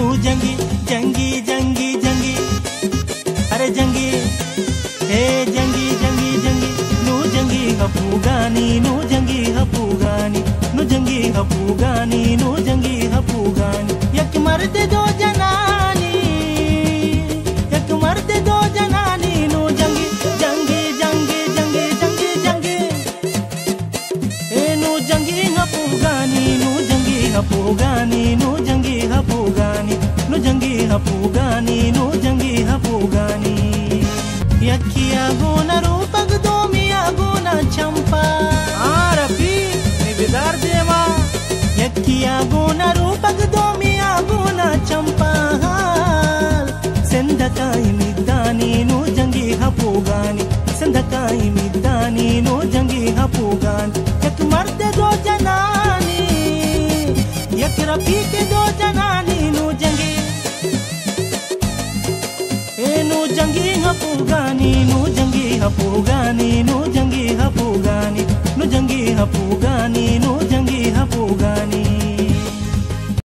पिल्लू जंगी जंगी जंगी जंगी। अरे जंगी हे जंगी जंगी जंगी। नू जंगी गपू गानी, नू जंगी हपू गानी। नू जंगी हपू गानी, नू जंगी हपू गानी। यक मर्द, दो जनानी। यक मर्द, दो जनानी, नू जंगी जंगी जंगी जंगी जंगी जंगी। ए नू जंगी हपू गानी, नू जंगी हपू गानी। ಹೂಗಾನಿ ನೋ ಜಂಗಿ ಹೂಗಾನಿ ಯಕ್ಕಿಯ ಗೋನ ರೂಪಗ ದೋಮಿಯ ಗೋನ ಚಂಪ ಆರಪಿ ನಿಬಿದಾರ್ ದೇವಾ ಯಕ್ಕಿಯ ಗೋನ ರೂಪಗ ದೋಮಿಯ ಗೋನ ಚಂಪ ಹಾಲ್ ಸೆಂದಕಾಯಿ ಮಿದ್ದಾನಿ ನೋ ಜಂಗಿ ಹೂಗಾನಿ ಸೆಂದಕಾಯಿ ಮಿದ್ದಾನಿ ನೋ ಜಂಗಿ ಹೂಗಾನಿ ಯಕ್ ಮರ್ದೆ ದೋ ಜನಾನಿ ಯಕ್ ರಫಿ ಕೆ ದೋ ಜನಾನಿ enu jangi hapuga ni nu jangi hapuga ni nu jangi hapuga ni nu jangi hapuga ni